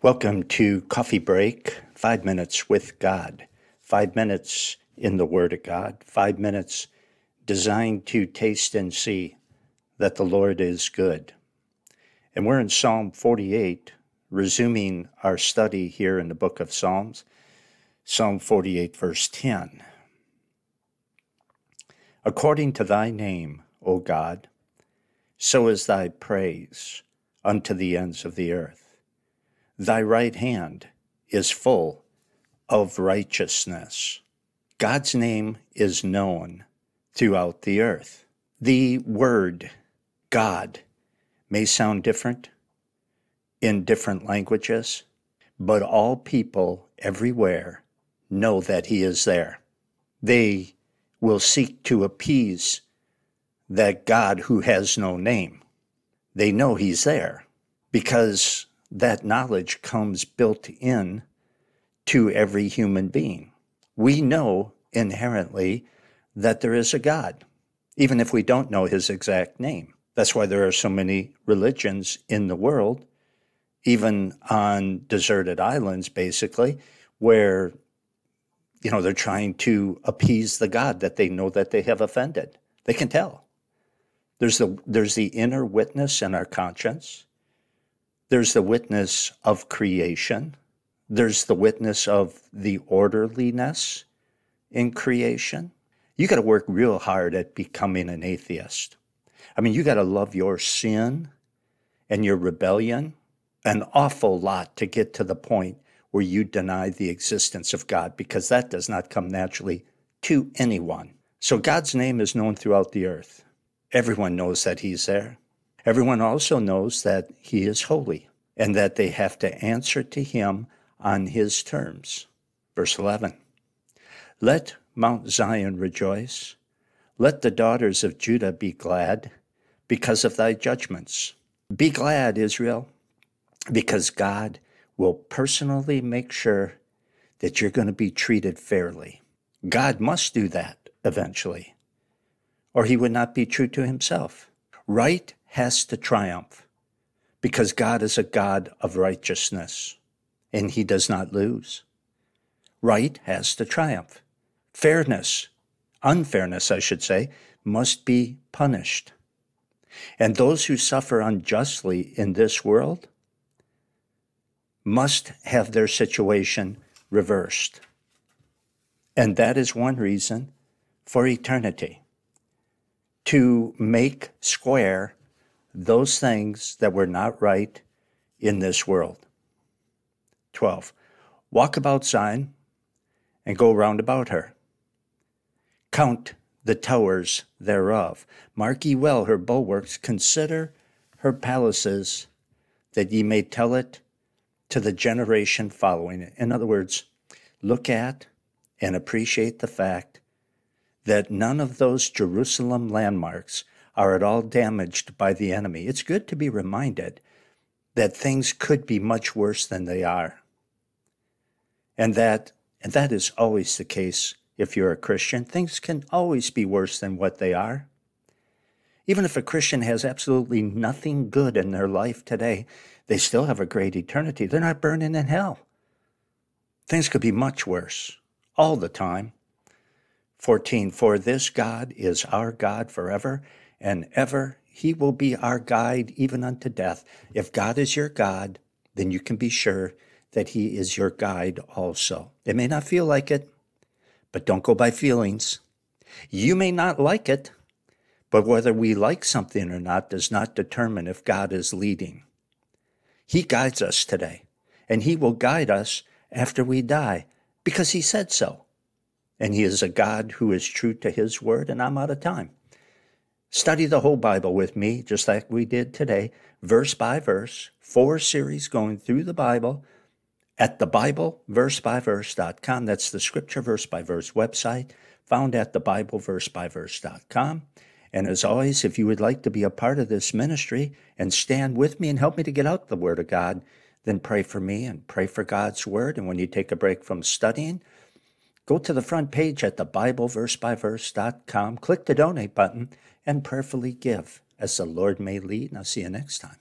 Welcome to Coffee Break, five minutes with God, five minutes in the Word of God, five minutes designed to taste and see that the Lord is good. And we're in Psalm 48, resuming our study here in the book of Psalms, Psalm 48, verse 10. According to thy name, O God, so is thy praise unto the ends of the earth. Thy right hand is full of righteousness. God's name is known throughout the earth. The word God may sound different in different languages, but all people everywhere know that He is there. They will seek to appease that God who has no name. They know He's there because that knowledge comes built in to every human being. We know inherently that there is a God, even if we don't know his exact name. That's why there are so many religions in the world, even on deserted islands, basically, where you know they're trying to appease the God that they know that they have offended. They can tell. There's the there's the inner witness in our conscience there's the witness of creation. There's the witness of the orderliness in creation. You got to work real hard at becoming an atheist. I mean, you got to love your sin and your rebellion an awful lot to get to the point where you deny the existence of God because that does not come naturally to anyone. So God's name is known throughout the earth. Everyone knows that He's there. Everyone also knows that he is holy and that they have to answer to him on his terms. Verse 11 Let Mount Zion rejoice, let the daughters of Judah be glad because of thy judgments. Be glad, Israel, because God will personally make sure that you're going to be treated fairly. God must do that eventually, or he would not be true to himself. Right has to triumph because God is a God of righteousness and he does not lose. Right has to triumph. Fairness, unfairness, I should say, must be punished. And those who suffer unjustly in this world must have their situation reversed. And that is one reason for eternity to make square those things that were not right in this world. 12. Walk about Zion and go round about her. Count the towers thereof. Mark ye well her bulwarks. Consider her palaces, that ye may tell it to the generation following it. In other words, look at and appreciate the fact that none of those Jerusalem landmarks are at all damaged by the enemy. It's good to be reminded that things could be much worse than they are. And that and that is always the case if you're a Christian. Things can always be worse than what they are. Even if a Christian has absolutely nothing good in their life today, they still have a great eternity. They're not burning in hell. Things could be much worse all the time. 14 For this God is our God forever, and ever he will be our guide even unto death. If God is your God, then you can be sure that he is your guide also. It may not feel like it, but don't go by feelings. You may not like it, but whether we like something or not does not determine if God is leading. He guides us today, and he will guide us after we die because he said so. And he is a God who is true to his word, and I'm out of time. Study the whole Bible with me, just like we did today, verse by verse, four series going through the Bible at the Bible verse by. That's the scripture verse by verse website found at the Bible verse by. And as always, if you would like to be a part of this ministry and stand with me and help me to get out the Word of God, then pray for me and pray for God's Word. And when you take a break from studying, Go to the front page at the BibleVerseByVerse.com, click the donate button, and prayerfully give as the Lord may lead. And I'll see you next time.